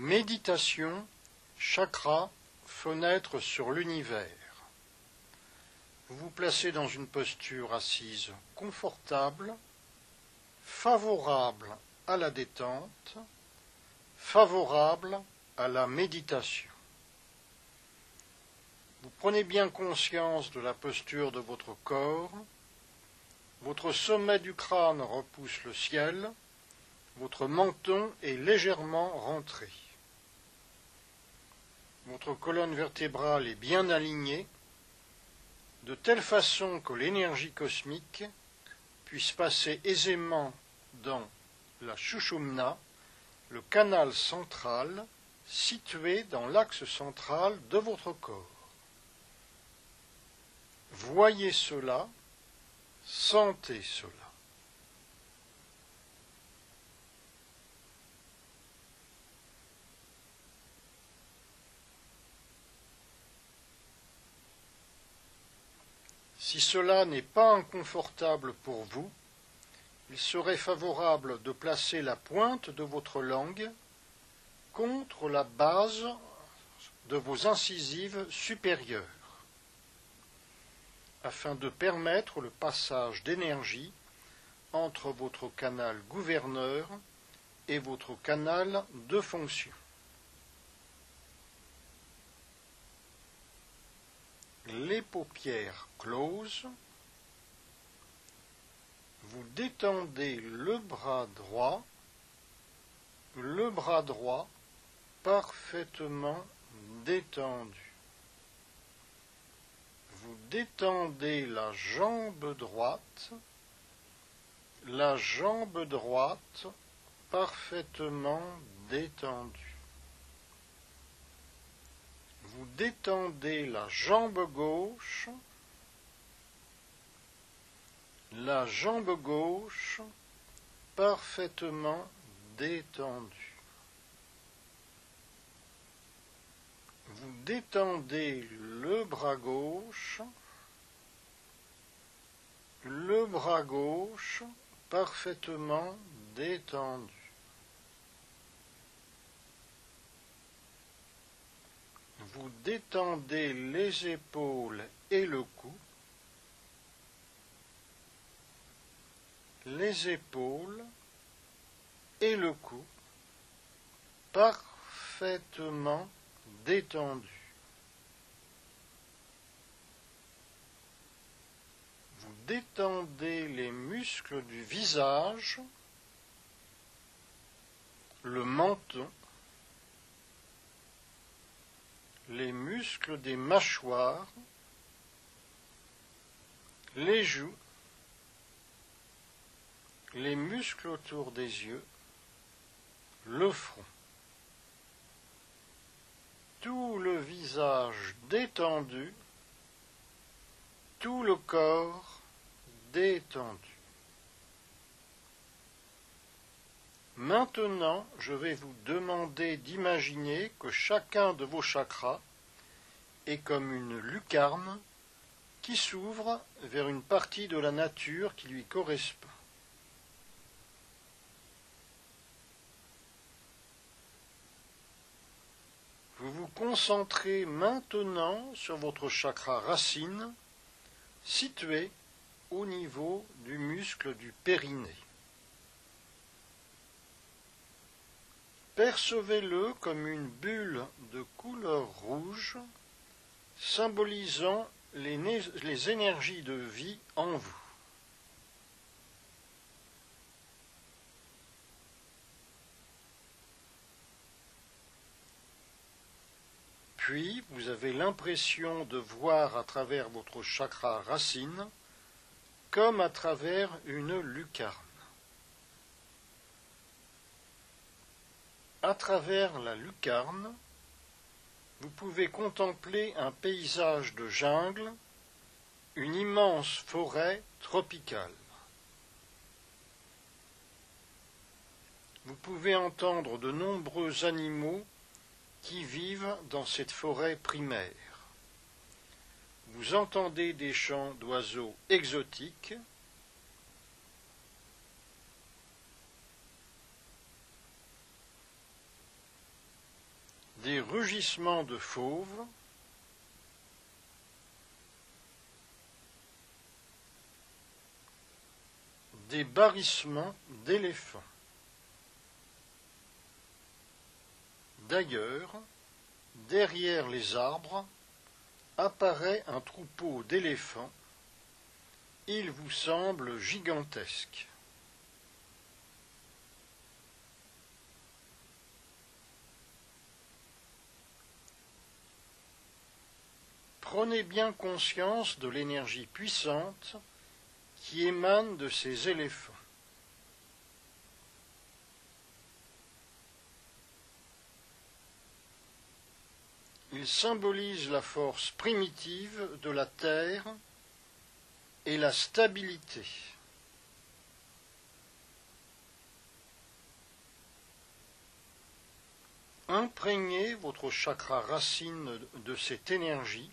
Méditation, chakra, fenêtre sur l'univers. Vous vous placez dans une posture assise confortable, favorable à la détente, favorable à la méditation. Vous prenez bien conscience de la posture de votre corps, votre sommet du crâne repousse le ciel, votre menton est légèrement rentré. Votre colonne vertébrale est bien alignée, de telle façon que l'énergie cosmique puisse passer aisément dans la Shushumna, le canal central situé dans l'axe central de votre corps. Voyez cela, sentez cela. Si cela n'est pas inconfortable pour vous, il serait favorable de placer la pointe de votre langue contre la base de vos incisives supérieures, afin de permettre le passage d'énergie entre votre canal gouverneur et votre canal de fonction. Les paupières closes, vous détendez le bras droit, le bras droit parfaitement détendu. Vous détendez la jambe droite, la jambe droite parfaitement détendue vous détendez la jambe gauche, la jambe gauche parfaitement détendue. Vous détendez le bras gauche, le bras gauche parfaitement détendu. Vous détendez les épaules et le cou, les épaules et le cou parfaitement détendus. Vous détendez les muscles du visage, le menton, les muscles des mâchoires, les joues, les muscles autour des yeux, le front. Tout le visage détendu, tout le corps détendu. Maintenant, je vais vous demander d'imaginer que chacun de vos chakras est comme une lucarne qui s'ouvre vers une partie de la nature qui lui correspond. Vous vous concentrez maintenant sur votre chakra racine situé au niveau du muscle du périnée. Percevez-le comme une bulle de couleur rouge symbolisant les, énergies de vie en vous. Puis vous avez l'impression de voir à travers votre chakra racine comme à travers une lucarne. À travers la lucarne, vous pouvez contempler un paysage de jungle, une immense forêt tropicale. Vous pouvez entendre de nombreux animaux qui vivent dans cette forêt primaire. Vous entendez des chants d'oiseaux exotiques, des rugissements de fauves, des barrissements d'éléphants. D'ailleurs, derrière les arbres apparaît un troupeau d'éléphants. Il vous semble gigantesque. Prenez bien conscience de l'énergie puissante qui émane de ces éléphants. Il symbolise la force primitive de la terre et la stabilité. Imprégnez votre chakra racine de cette énergie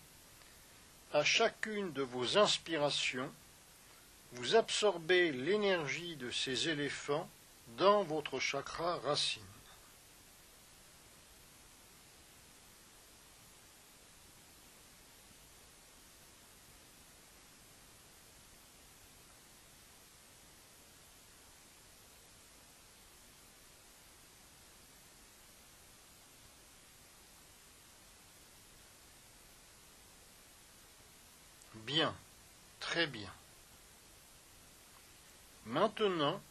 à chacune de vos inspirations vous absorbez l'énergie de ces éléphants dans votre chakra racine. Bien, très bien. Maintenant,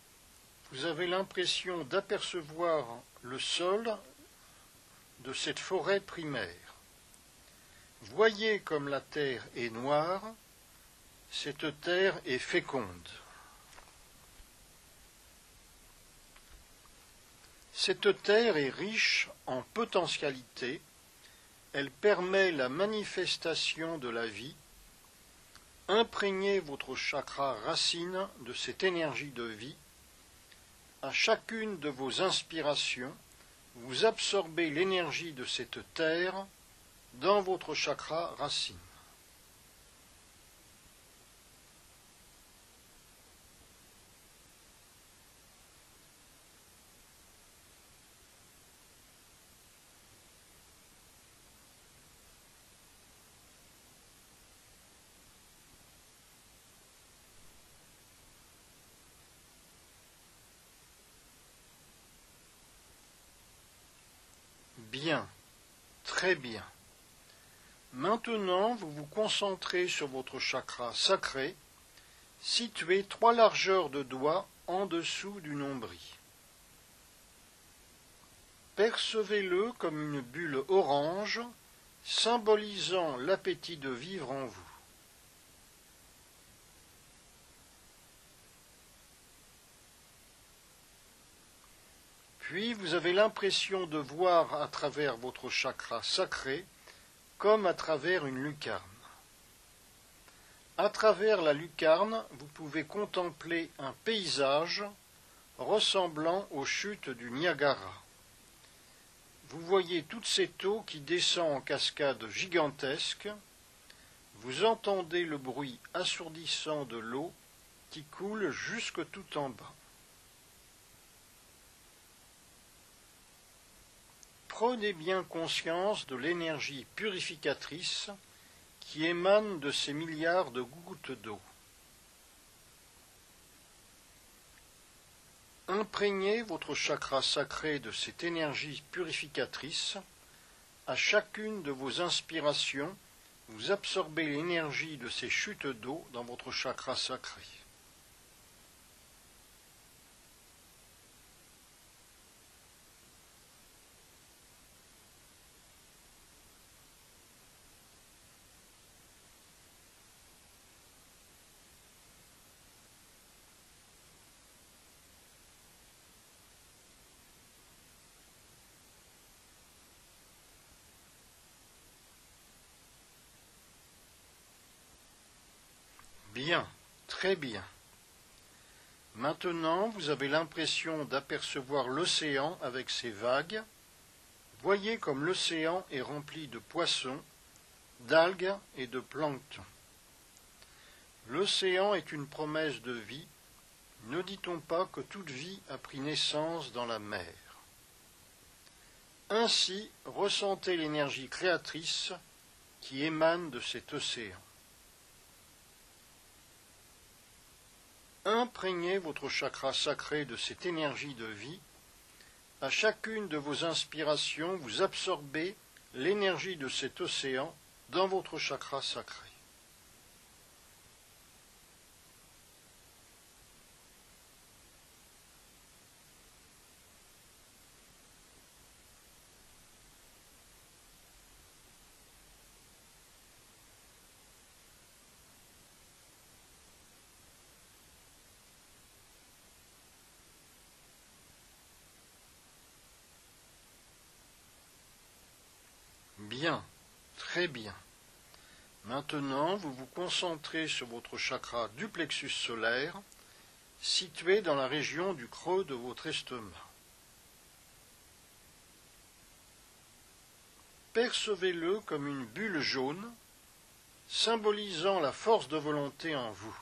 vous avez l'impression d'apercevoir le sol de cette forêt primaire. Voyez comme la terre est noire, cette terre est féconde. Cette terre est riche en potentialités, elle permet la manifestation de la vie, Imprégnez votre chakra racine de cette énergie de vie. À chacune de vos inspirations, vous absorbez l'énergie de cette terre dans votre chakra racine. Bien, très bien. Maintenant, vous vous concentrez sur votre chakra sacré, situé trois largeurs de doigts en dessous du nombril. Percevez-le comme une bulle orange, symbolisant l'appétit de vivre en vous. Puis vous avez l'impression de voir à travers votre chakra sacré comme à travers une lucarne. À travers la lucarne, vous pouvez contempler un paysage ressemblant aux chutes du Niagara. Vous voyez toute cette eau qui descend en cascade gigantesque. Vous entendez le bruit assourdissant de l'eau qui coule jusque tout en bas. Prenez bien conscience de l'énergie purificatrice qui émane de ces milliards de gouttes d'eau. Imprégnez votre chakra sacré de cette énergie purificatrice. À chacune de vos inspirations, vous absorbez l'énergie de ces chutes d'eau dans votre chakra sacré. Bien, très bien. Maintenant, vous avez l'impression d'apercevoir l'océan avec ses vagues. Voyez comme l'océan est rempli de poissons, d'algues et de plancton. L'océan est une promesse de vie. Ne dit-on pas que toute vie a pris naissance dans la mer? Ainsi, ressentez l'énergie créatrice qui émane de cet océan. Imprégnez votre chakra sacré de cette énergie de vie. À chacune de vos inspirations, vous absorbez l'énergie de cet océan dans votre chakra sacré. Bien, très bien. Maintenant, vous vous concentrez sur votre chakra du plexus solaire, situé dans la région du creux de votre estomac. Percevez-le comme une bulle jaune, symbolisant la force de volonté en vous.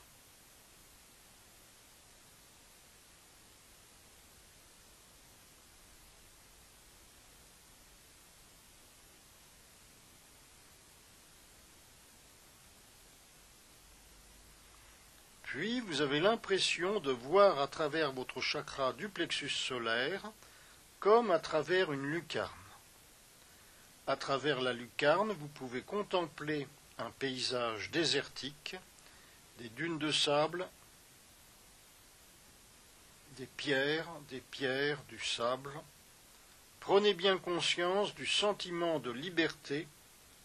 Puis vous avez l'impression de voir à travers votre chakra du plexus solaire comme à travers une lucarne. À travers la lucarne, vous pouvez contempler un paysage désertique, des dunes de sable, des pierres, des pierres, du sable. Prenez bien conscience du sentiment de liberté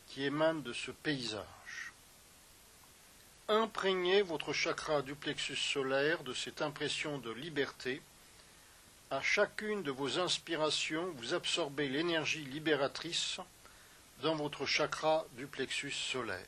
qui émane de ce paysage imprégnez votre chakra du plexus solaire de cette impression de liberté. À chacune de vos inspirations, vous absorbez l'énergie libératrice dans votre chakra du plexus solaire.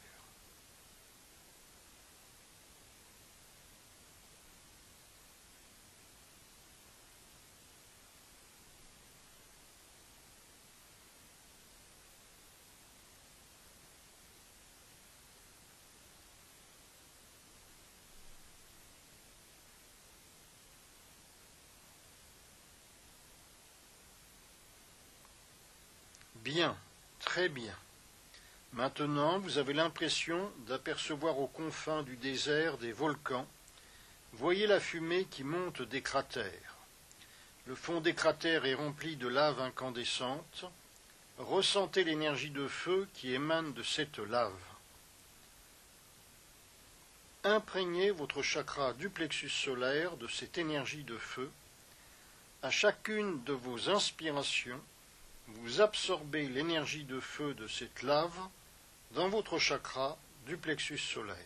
Bien, très bien. Maintenant, vous avez l'impression d'apercevoir aux confins du désert des volcans. Voyez la fumée qui monte des cratères. Le fond des cratères est rempli de lave incandescente. Ressentez l'énergie de feu qui émane de cette lave. Imprégnez votre chakra du plexus solaire de cette énergie de feu. À chacune de vos inspirations, vous absorbez l'énergie de feu de cette lave dans votre chakra du plexus solaire.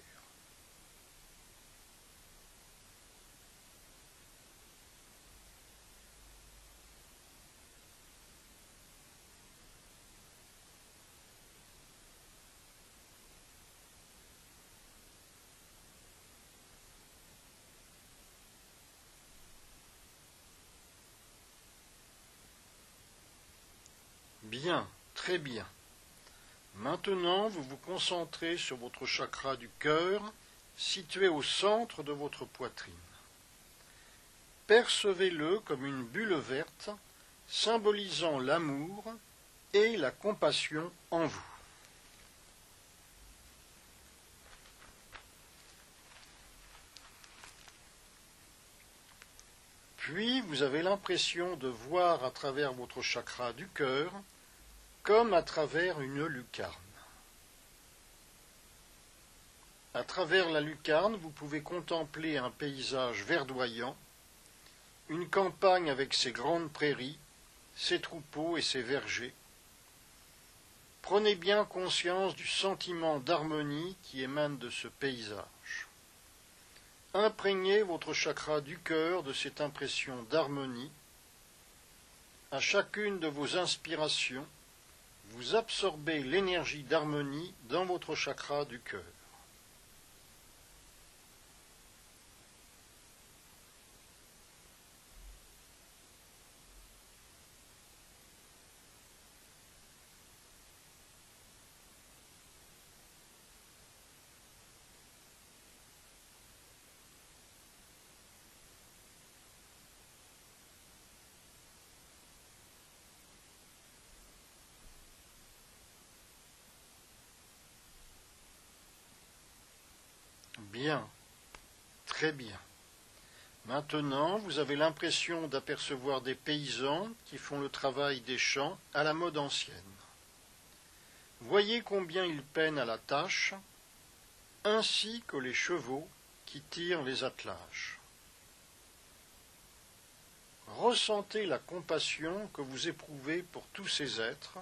Bien, très bien. Maintenant, vous vous concentrez sur votre chakra du cœur, situé au centre de votre poitrine. Percevez-le comme une bulle verte, symbolisant l'amour et la compassion en vous. Puis vous avez l'impression de voir à travers votre chakra du cœur comme à travers une lucarne. À travers la lucarne, vous pouvez contempler un paysage verdoyant, une campagne avec ses grandes prairies, ses troupeaux et ses vergers. Prenez bien conscience du sentiment d'harmonie qui émane de ce paysage. Imprégnez votre chakra du cœur de cette impression d'harmonie. À chacune de vos inspirations, vous absorbez l'énergie d'harmonie dans votre chakra du cœur. Bien, très bien. Maintenant, vous avez l'impression d'apercevoir des paysans qui font le travail des champs à la mode ancienne. Voyez combien ils peinent à la tâche, ainsi que les chevaux qui tirent les attelages. Ressentez la compassion que vous éprouvez pour tous ces êtres.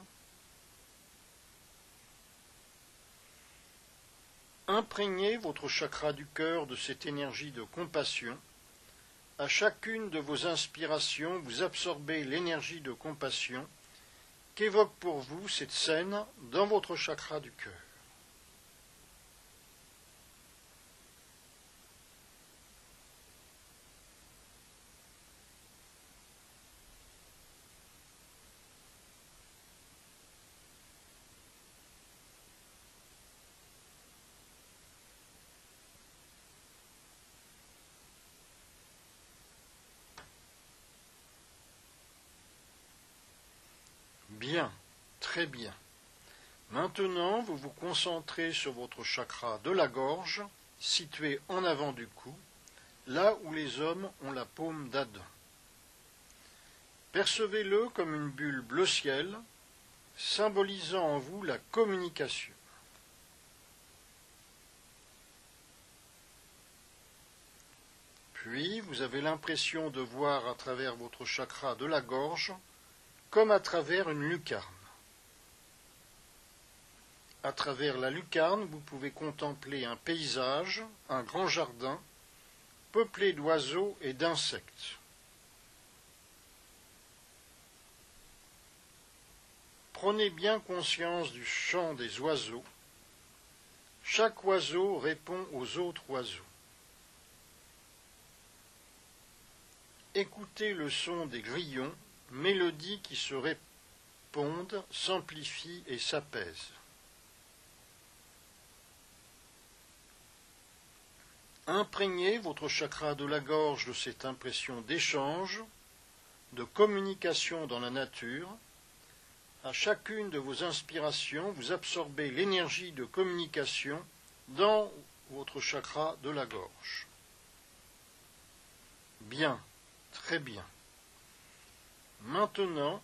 Imprégnez votre chakra du cœur de cette énergie de compassion à chacune de vos inspirations, vous absorbez l'énergie de compassion qu'évoque pour vous cette scène dans votre chakra du cœur. Bien, très bien. Maintenant, vous vous concentrez sur votre chakra de la gorge, situé en avant du cou, là où les hommes ont la paume d'Adam. Percevez-le comme une bulle bleu ciel, symbolisant en vous la communication. Puis, vous avez l'impression de voir à travers votre chakra de la gorge comme à travers une lucarne. À travers la lucarne, vous pouvez contempler un paysage, un grand jardin, peuplé d'oiseaux et d'insectes. Prenez bien conscience du chant des oiseaux. Chaque oiseau répond aux autres oiseaux. Écoutez le son des grillons mélodies qui se répondent, s'amplifient et s'apaisent. Imprégnez votre chakra de la gorge de cette impression d'échange, de communication dans la nature. À chacune de vos inspirations, vous absorbez l'énergie de communication dans votre chakra de la gorge. Bien, très bien. Maintenant,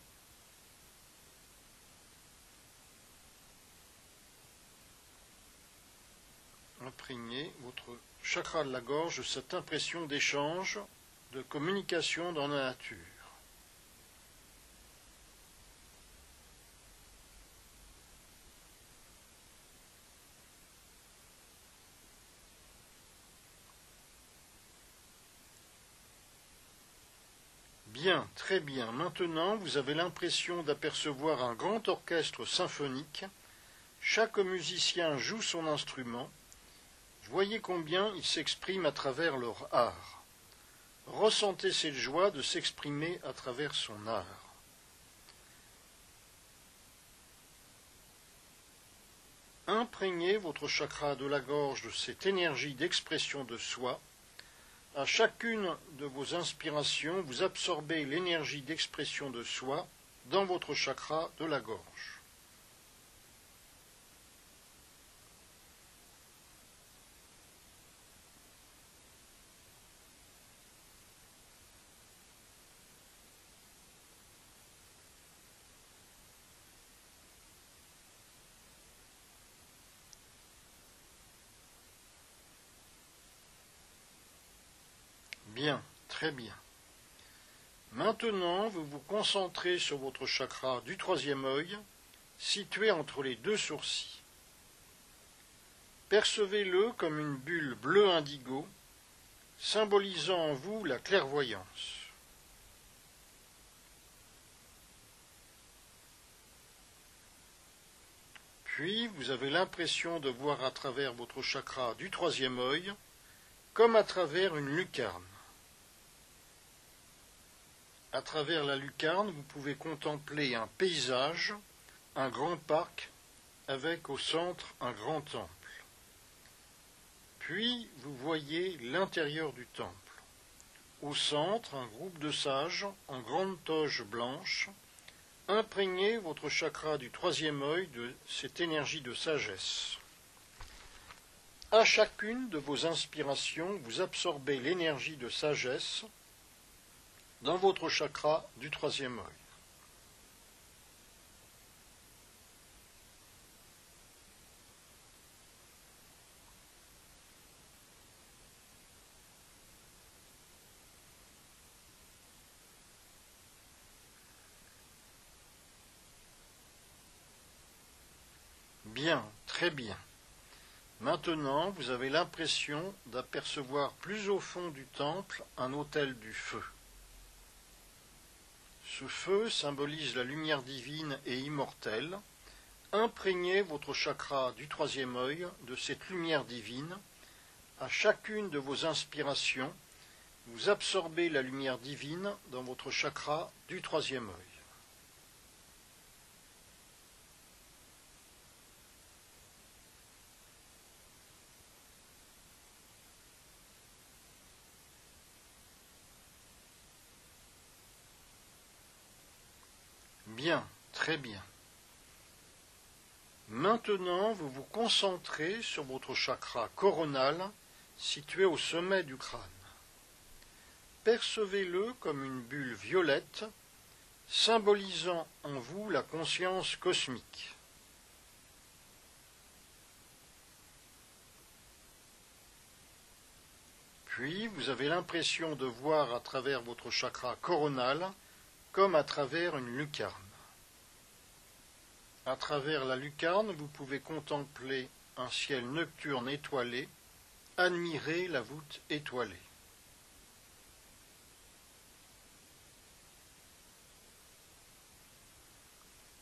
imprégnez votre chakra de la gorge de cette impression d'échange, de communication dans la nature. Bien, très bien. Maintenant, vous avez l'impression d'apercevoir un grand orchestre symphonique. Chaque musicien joue son instrument. Voyez combien ils s'expriment à travers leur art. Ressentez cette joie de s'exprimer à travers son art. Imprégnez votre chakra de la gorge de cette énergie d'expression de soi à chacune de vos inspirations, vous absorbez l'énergie d'expression de soi dans votre chakra de la gorge. Bien, très bien. Maintenant, vous vous concentrez sur votre chakra du troisième œil, situé entre les deux sourcils. Percevez-le comme une bulle bleu indigo, symbolisant en vous la clairvoyance. Puis, vous avez l'impression de voir à travers votre chakra du troisième œil, comme à travers une lucarne. À travers la lucarne, vous pouvez contempler un paysage, un grand parc, avec au centre un grand temple. Puis vous voyez l'intérieur du temple. Au centre, un groupe de sages en grande toge blanche. Imprégnez votre chakra du troisième œil de cette énergie de sagesse. À chacune de vos inspirations, vous absorbez l'énergie de sagesse dans votre chakra du troisième œil. Bien, très bien. Maintenant, vous avez l'impression d'apercevoir plus au fond du temple un autel du feu. Ce feu symbolise la lumière divine et immortelle. Imprégnez votre chakra du troisième œil de cette lumière divine. À chacune de vos inspirations, vous absorbez la lumière divine dans votre chakra du troisième œil. Bien, très bien. Maintenant, vous vous concentrez sur votre chakra coronal situé au sommet du crâne. Percevez-le comme une bulle violette symbolisant en vous la conscience cosmique. Puis vous avez l'impression de voir à travers votre chakra coronal comme à travers une lucarne. À travers la lucarne, vous pouvez contempler un ciel nocturne étoilé, admirer la voûte étoilée.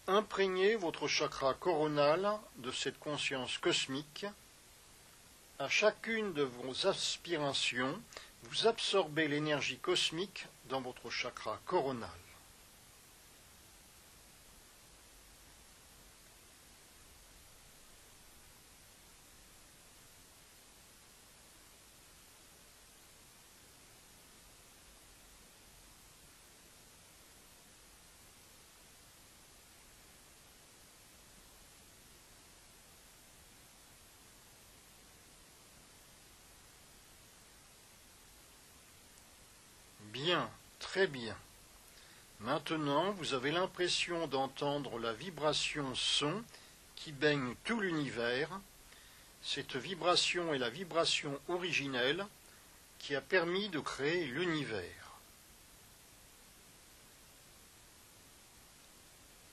Imprégnez votre chakra coronal de cette conscience cosmique. À chacune de vos aspirations, vous absorbez l'énergie cosmique dans votre chakra coronal. Bien, très bien. Maintenant, vous avez l'impression d'entendre la vibration son qui baigne tout l'univers. Cette vibration est la vibration originelle qui a permis de créer l'univers.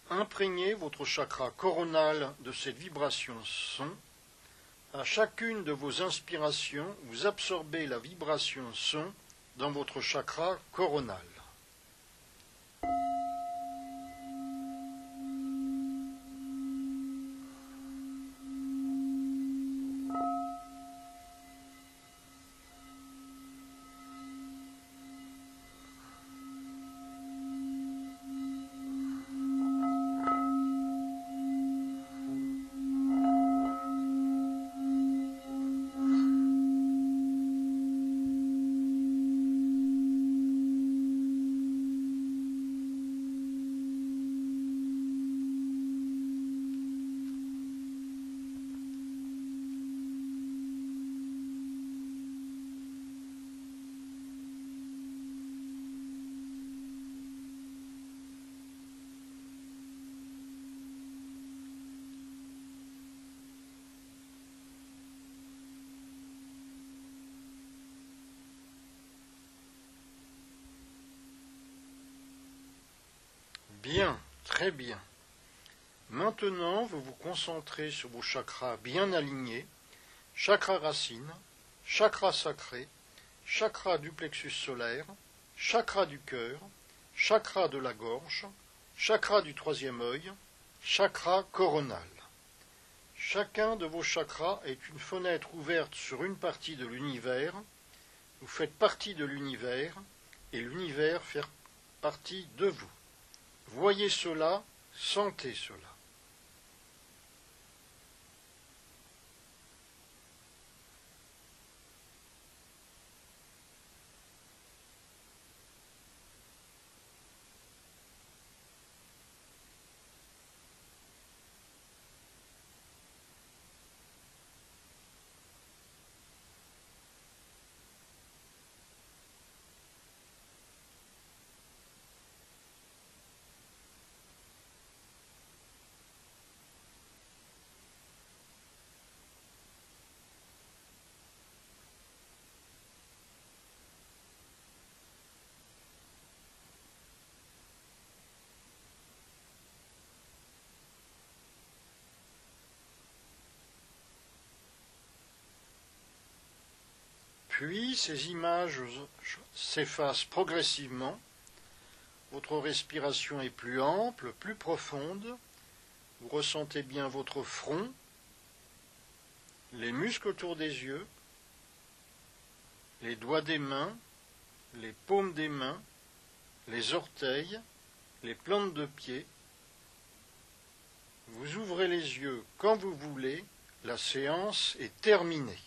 Imprégnez votre chakra coronal de cette vibration son. À chacune de vos inspirations, vous absorbez la vibration son dans votre chakra coronal. Bien, très bien. Maintenant, vous vous concentrez sur vos chakras bien alignés, chakra racine, chakra sacré, chakra du plexus solaire, chakra du cœur, chakra de la gorge, chakra du troisième œil, chakra coronal. Chacun de vos chakras est une fenêtre ouverte sur une partie de l'univers. Vous faites partie de l'univers et l'univers fait partie de vous. Voyez cela, sentez cela. Puis ces images s'effacent progressivement. Votre respiration est plus ample, plus profonde. Vous ressentez bien votre front, les muscles autour des yeux, les doigts des mains, les paumes des mains, les orteils, les plantes de pied. Vous ouvrez les yeux quand vous voulez, la séance est terminée.